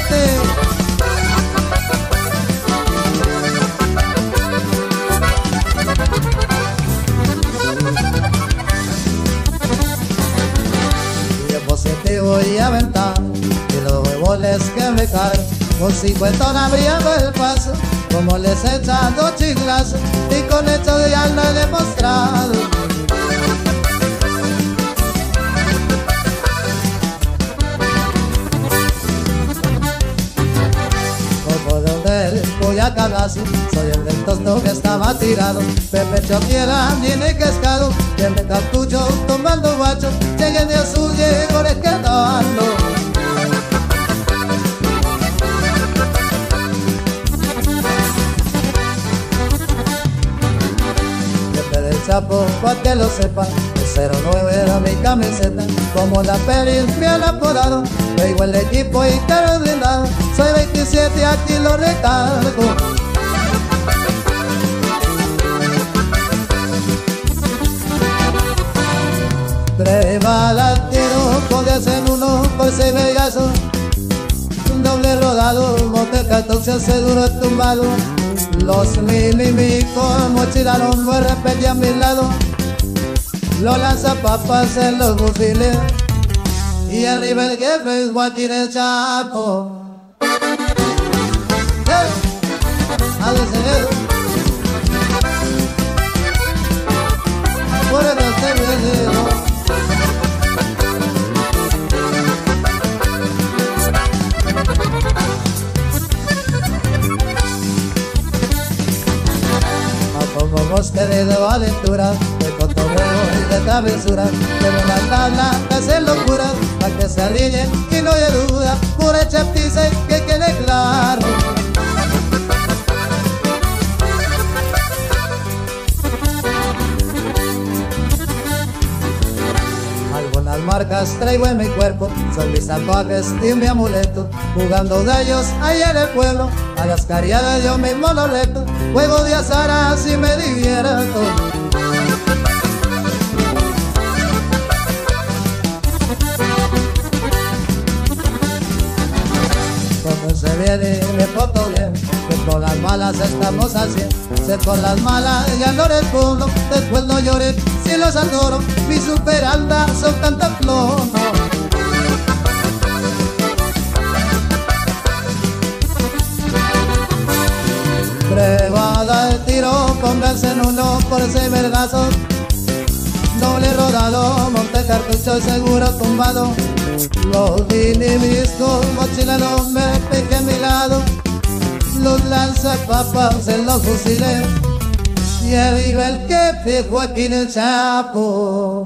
adelante. Si te voy a aventar y los huevos les quebrecar con cincuentón abriendo el paso como les he echado chiclas y con hecho ya lo he demostrado soy el del tosto que estaba tirado. Pepe Choquiera, tiene cascado, que me cartucho tomando guacho, llegué de azul, llego rescatando. Pepe del Chapo, pa' que lo sepan, el 09 era mi camiseta, como la peli me han apodado, traigo el equipo y caro blindado, 27 aquí lo recargo. Tres balas tiro con 10 en uno por seis bellazos Un doble rodado, monte 14 hace duro tumbado Los milimicos mochilaron no repetí a mi lado. Los lanzapapas en los fusiles Y arriba el jefe es el Chapo ¡A dedo! Por el dedo como bosque de aventura, de cotorreo y de travesura, pero la tabla hace locura, para que se ríen y no haya duda, pura chaptiza que quede claro. Algunas marcas traigo en mi cuerpo, son mis tatuajes y mi amuleto, jugando de ellos ahí en el pueblo, a las cariadas yo mismo lo reto, juego de azar así me divierto. Me foto bien, con las malas estamos haciendo, sé con las malas ya no respondo, después no lloré, si los adoro, mi superalda son tanta flor. Prevada el tiro, pónganse en uno por seis vergazos. Doble rodado, monte cartucho seguro tumbado. Los minimiscos, mochileros me pegué a mi lado. Los lanzapapas en los fusiles. Y arriba el que fijó aquí en el chapo.